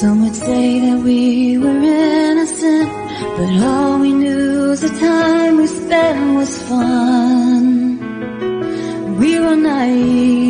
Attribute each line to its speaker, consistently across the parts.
Speaker 1: Some would say that we were innocent, but all we knew the time we spent was fun. We were naive.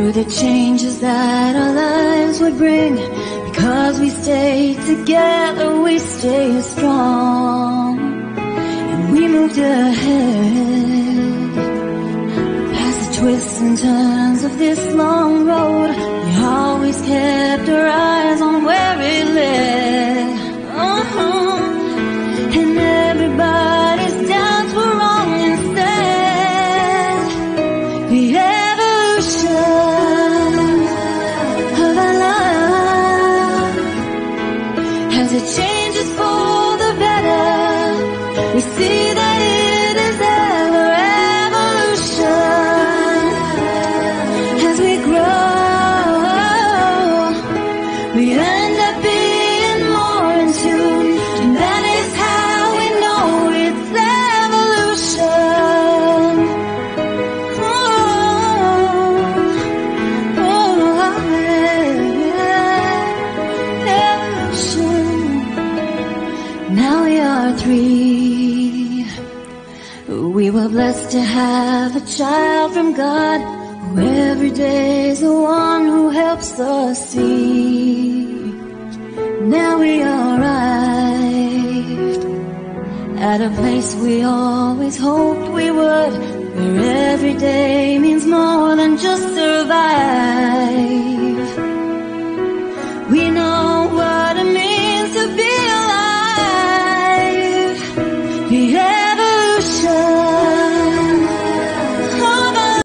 Speaker 1: Through the changes that our lives would bring, because we stay together, we stay strong, and we moved ahead past the twists and turns of this long road. We always kept our eyes on where it led. Were blessed to have a child from God who every day is the one who helps us see. Now we arrived at a place we always hoped we would, where every day means more than just survive.